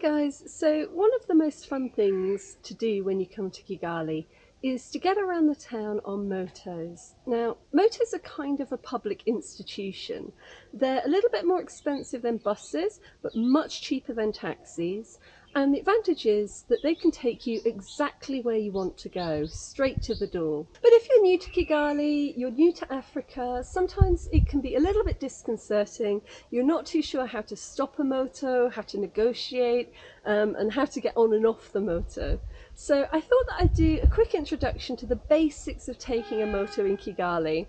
guys, so one of the most fun things to do when you come to Kigali is to get around the town on motos. Now, motos are kind of a public institution. They're a little bit more expensive than buses, but much cheaper than taxis. And the advantage is that they can take you exactly where you want to go, straight to the door. But if you're new to Kigali, you're new to Africa, sometimes it can be a little bit disconcerting. You're not too sure how to stop a moto, how to negotiate, um, and how to get on and off the moto. So I thought that I'd do a quick introduction to the basics of taking a moto in Kigali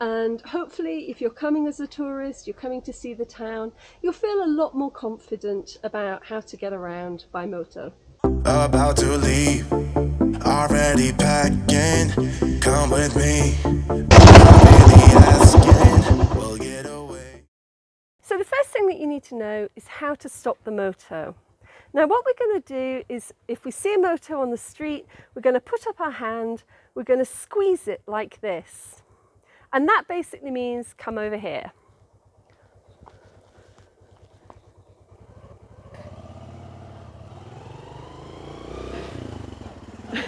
and hopefully if you're coming as a tourist you're coming to see the town you'll feel a lot more confident about how to get around by moto. About to leave. Already packing. Come with me. So the first thing that you need to know is how to stop the moto. Now what we're going to do is if we see a moto on the street we're going to put up our hand we're going to squeeze it like this and that basically means come over here.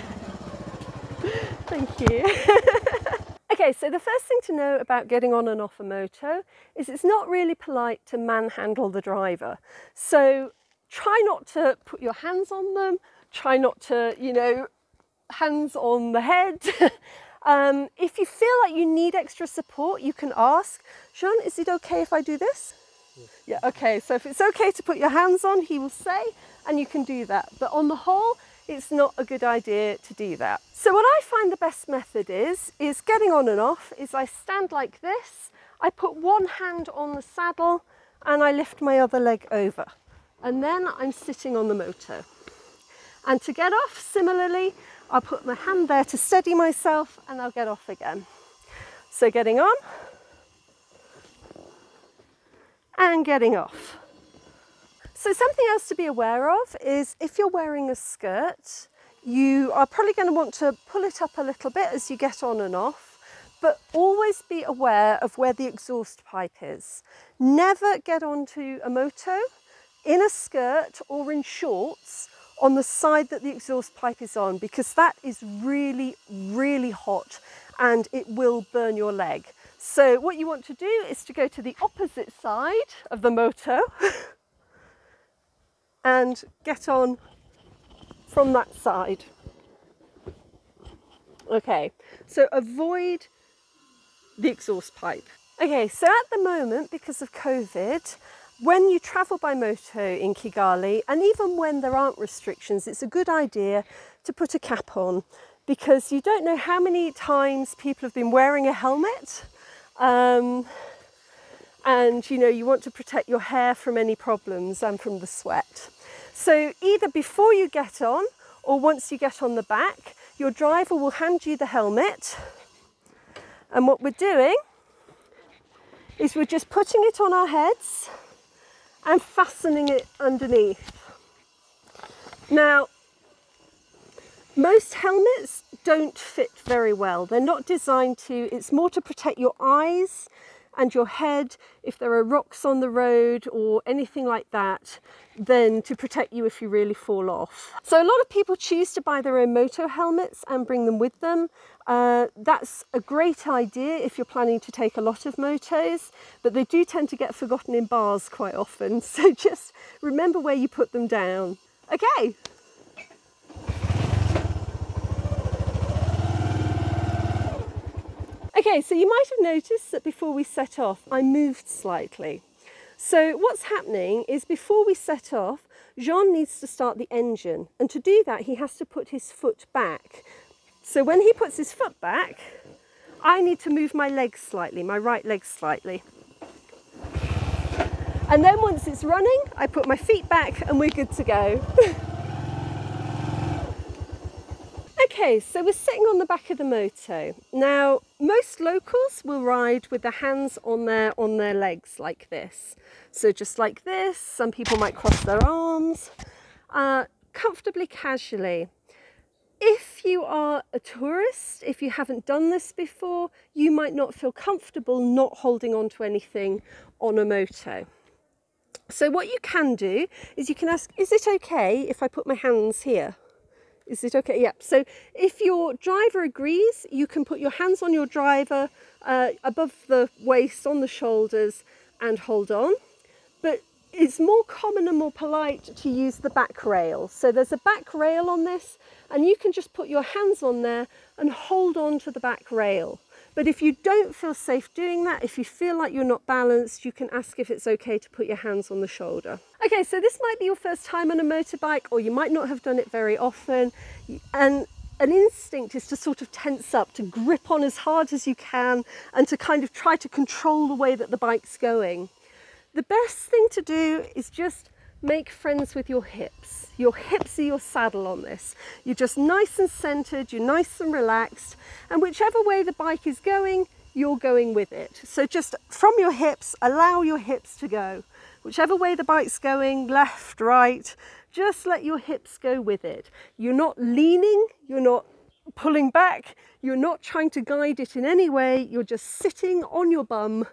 Thank you. okay, so the first thing to know about getting on and off a moto is it's not really polite to manhandle the driver. So try not to put your hands on them, try not to, you know, hands on the head. Um, if you feel like you need extra support, you can ask, Sean, is it okay if I do this? Yes. Yeah, okay. So if it's okay to put your hands on, he will say, and you can do that. But on the whole, it's not a good idea to do that. So what I find the best method is, is getting on and off, is I stand like this, I put one hand on the saddle and I lift my other leg over. And then I'm sitting on the moto. And to get off, similarly, I'll put my hand there to steady myself and I'll get off again. So getting on and getting off. So something else to be aware of is if you're wearing a skirt, you are probably going to want to pull it up a little bit as you get on and off, but always be aware of where the exhaust pipe is. Never get onto a moto in a skirt or in shorts on the side that the exhaust pipe is on because that is really, really hot and it will burn your leg. So what you want to do is to go to the opposite side of the motor and get on from that side. Okay, so avoid the exhaust pipe. Okay, so at the moment, because of COVID, when you travel by moto in Kigali, and even when there aren't restrictions, it's a good idea to put a cap on because you don't know how many times people have been wearing a helmet. Um, and you know, you want to protect your hair from any problems and from the sweat. So either before you get on or once you get on the back, your driver will hand you the helmet. And what we're doing is we're just putting it on our heads and fastening it underneath. Now, most helmets don't fit very well. They're not designed to, it's more to protect your eyes and your head if there are rocks on the road or anything like that then to protect you if you really fall off. So a lot of people choose to buy their own moto helmets and bring them with them. Uh, that's a great idea if you're planning to take a lot of motos, but they do tend to get forgotten in bars quite often. So just remember where you put them down. Okay, Okay, so you might have noticed that before we set off, I moved slightly. So what's happening is before we set off, Jean needs to start the engine. And to do that, he has to put his foot back. So when he puts his foot back, I need to move my leg slightly, my right leg slightly. And then once it's running, I put my feet back and we're good to go. Okay, so we're sitting on the back of the moto. Now, most locals will ride with their hands on their on their legs like this. So just like this, some people might cross their arms, uh, comfortably, casually. If you are a tourist, if you haven't done this before, you might not feel comfortable not holding on to anything on a moto. So what you can do is you can ask, is it okay if I put my hands here? Is it okay? Yeah. So if your driver agrees, you can put your hands on your driver uh, above the waist, on the shoulders, and hold on. But it's more common and more polite to use the back rail. So there's a back rail on this, and you can just put your hands on there and hold on to the back rail. But if you don't feel safe doing that, if you feel like you're not balanced, you can ask if it's okay to put your hands on the shoulder. Okay, so this might be your first time on a motorbike, or you might not have done it very often. And an instinct is to sort of tense up, to grip on as hard as you can, and to kind of try to control the way that the bike's going. The best thing to do is just make friends with your hips. Your hips are your saddle on this. You're just nice and centered, you're nice and relaxed, and whichever way the bike is going, you're going with it. So just from your hips, allow your hips to go. Whichever way the bike's going, left, right, just let your hips go with it. You're not leaning, you're not pulling back, you're not trying to guide it in any way, you're just sitting on your bum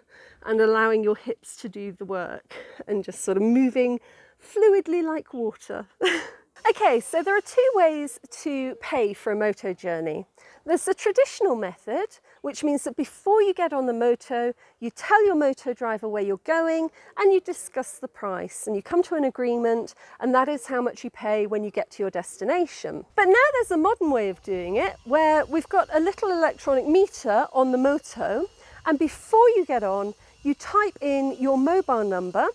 and allowing your hips to do the work and just sort of moving fluidly like water. okay, so there are two ways to pay for a moto journey. There's the traditional method, which means that before you get on the moto, you tell your moto driver where you're going and you discuss the price and you come to an agreement and that is how much you pay when you get to your destination. But now there's a modern way of doing it where we've got a little electronic meter on the moto and before you get on, you type in your mobile number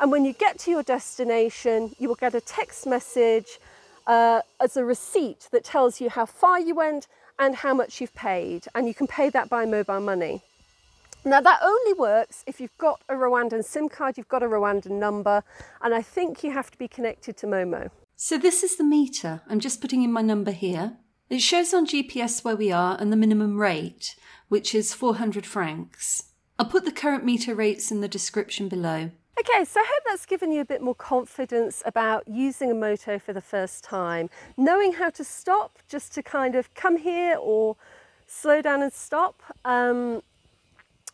and when you get to your destination, you will get a text message uh, as a receipt that tells you how far you went and how much you've paid. And you can pay that by mobile money. Now that only works if you've got a Rwandan SIM card, you've got a Rwandan number, and I think you have to be connected to Momo. So this is the meter. I'm just putting in my number here. It shows on GPS where we are and the minimum rate, which is 400 francs. I'll put the current meter rates in the description below. Okay, so I hope that's given you a bit more confidence about using a moto for the first time. Knowing how to stop, just to kind of come here or slow down and stop. Um,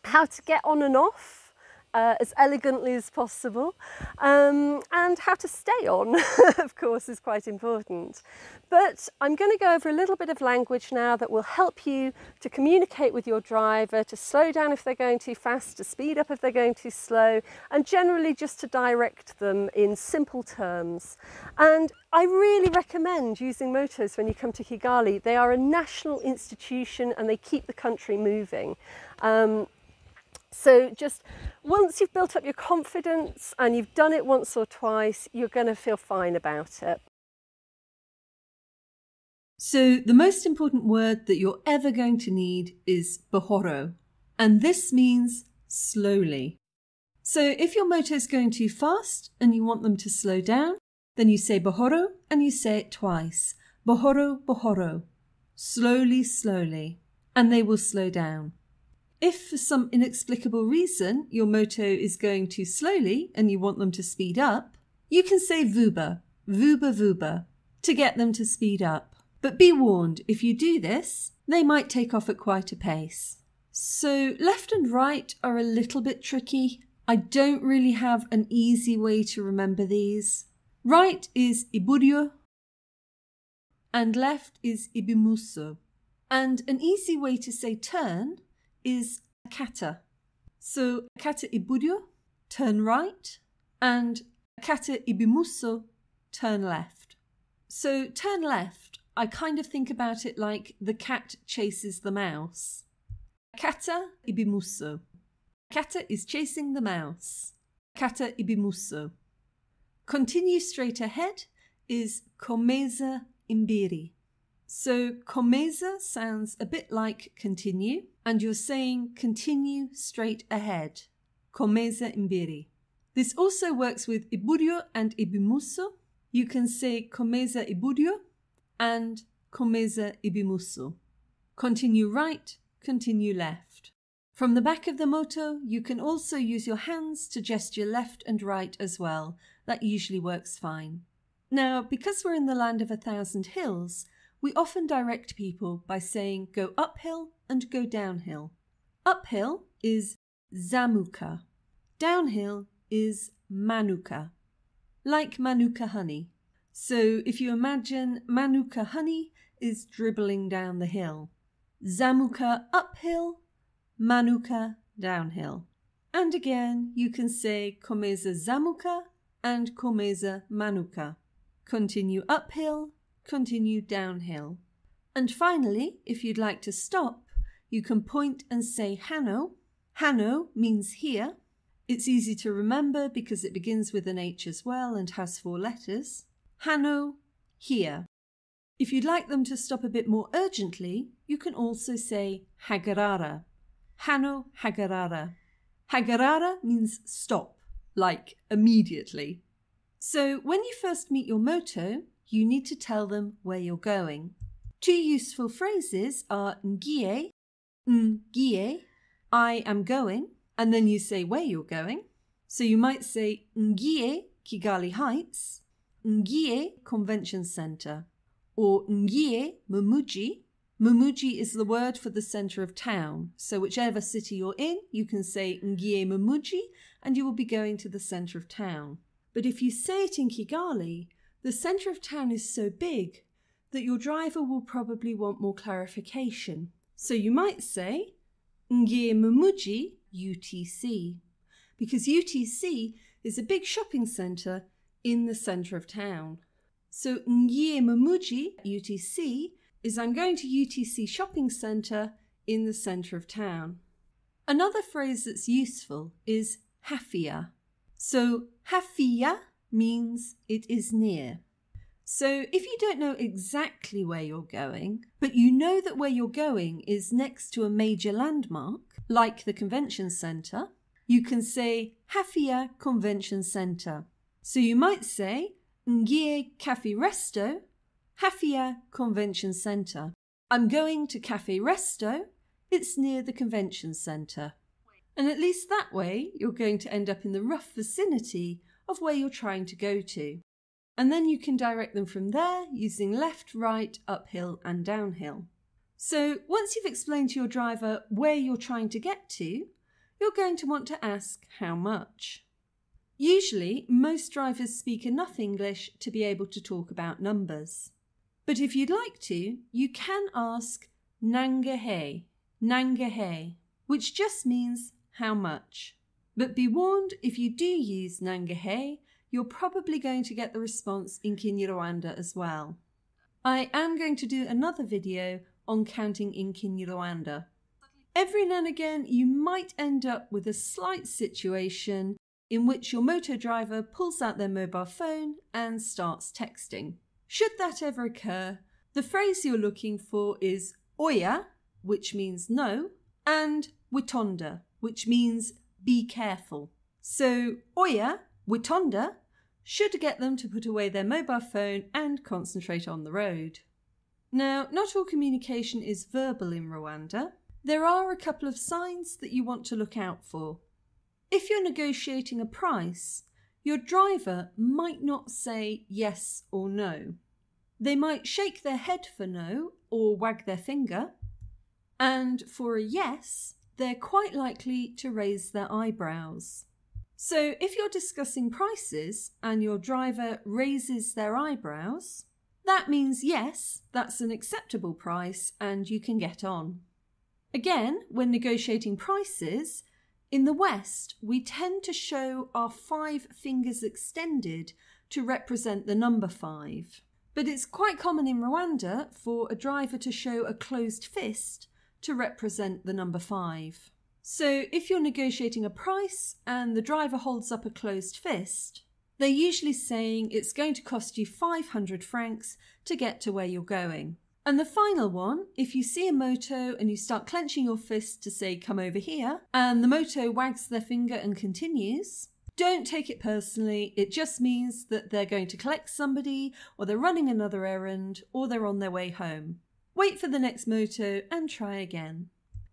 how to get on and off uh, as elegantly as possible. Um, and how to stay on, of course, is quite important. But I'm going to go over a little bit of language now that will help you to communicate with your driver, to slow down if they're going too fast, to speed up if they're going too slow, and generally just to direct them in simple terms. And I really recommend using motos when you come to Kigali. They are a national institution and they keep the country moving. Um, so just once you've built up your confidence and you've done it once or twice, you're going to feel fine about it. So the most important word that you're ever going to need is bohoro, and this means slowly. So if your motor is going too fast and you want them to slow down, then you say bohoro and you say it twice. Bohoro, bohoro. Slowly, slowly. And they will slow down. If for some inexplicable reason your moto is going too slowly and you want them to speed up, you can say vuba, vuba vuba, to get them to speed up. But be warned, if you do this, they might take off at quite a pace. So left and right are a little bit tricky. I don't really have an easy way to remember these. Right is iburio and left is ibimuso. And an easy way to say turn is kata. So kata ibudio, turn right, and kata ibimuso, turn left. So turn left, I kind of think about it like the cat chases the mouse. Kata ibimuso. Kata is chasing the mouse. Kata ibimuso. Continue straight ahead is komeza imbiri. So komeza sounds a bit like continue, and you're saying continue straight ahead. Komeza imbiri. This also works with iburio and ibimuso. You can say komeza iburio and komeza ibimuso. Continue right, continue left. From the back of the moto, you can also use your hands to gesture left and right as well. That usually works fine. Now, because we're in the land of a thousand hills, we often direct people by saying go uphill and go downhill. Uphill is zamuka, downhill is Manuka, like Manuka honey. So if you imagine Manuka honey is dribbling down the hill, Zamuka uphill, Manuka downhill. And again, you can say Komeza Zamuka and Komeza Manuka. Continue uphill, continue downhill. And finally, if you'd like to stop, you can point and say Hano. Hano means here. It's easy to remember because it begins with an H as well and has four letters. Hano, here. If you'd like them to stop a bit more urgently, you can also say Hagarara. Hano Hagarara. Hagarara means stop, like immediately. So when you first meet your moto, you need to tell them where you're going. Two useful phrases are ngie, ngie, I am going, and then you say where you're going. So you might say ngie Kigali Heights, ngie Convention Centre, or ngie Mumuji. Mumuji is the word for the centre of town. So whichever city you're in, you can say ngie Mumuji, and you will be going to the centre of town. But if you say it in Kigali, the centre of town is so big that your driver will probably want more clarification. So you might say Ngie Mumuji UTC, because UTC is a big shopping centre in the centre of town. So Ngie Mumuji UTC is I'm going to UTC shopping centre in the centre of town. Another phrase that's useful is hafia. So hafia means it is near. So if you don't know exactly where you're going, but you know that where you're going is next to a major landmark, like the convention centre, you can say Hafia Convention Centre. So you might say Ngie Cafe Resto, Hafia Convention Centre. I'm going to Cafe Resto. It's near the convention centre. And at least that way, you're going to end up in the rough vicinity of where you're trying to go to. And then you can direct them from there using left, right, uphill, and downhill. So once you've explained to your driver where you're trying to get to, you're going to want to ask how much. Usually, most drivers speak enough English to be able to talk about numbers. But if you'd like to, you can ask nangahe, nangahe, which just means how much. But be warned, if you do use nangahe, you're probably going to get the response in Kinyarwanda as well. I am going to do another video on counting in Kinyarwanda. Every now and again, you might end up with a slight situation in which your moto driver pulls out their mobile phone and starts texting. Should that ever occur, the phrase you're looking for is oya, which means no, and witonda, which means be careful. So oya Witonda should get them to put away their mobile phone and concentrate on the road. Now, not all communication is verbal in Rwanda. There are a couple of signs that you want to look out for. If you're negotiating a price, your driver might not say yes or no. They might shake their head for no or wag their finger. And for a yes, they're quite likely to raise their eyebrows. So if you're discussing prices and your driver raises their eyebrows, that means yes, that's an acceptable price and you can get on. Again, when negotiating prices, in the West, we tend to show our five fingers extended to represent the number five. But it's quite common in Rwanda for a driver to show a closed fist to represent the number five. So if you're negotiating a price and the driver holds up a closed fist, they're usually saying it's going to cost you 500 francs to get to where you're going. And the final one, if you see a moto and you start clenching your fist to say, come over here, and the moto wags their finger and continues, don't take it personally. It just means that they're going to collect somebody, or they're running another errand, or they're on their way home. Wait for the next moto and try again.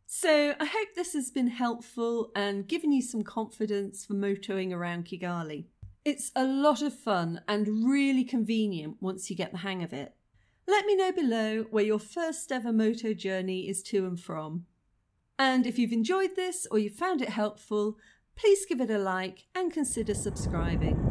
So I hope this has been helpful and given you some confidence for motoing around Kigali. It's a lot of fun and really convenient once you get the hang of it. Let me know below where your first ever moto journey is to and from. And if you've enjoyed this or you found it helpful, please give it a like and consider subscribing.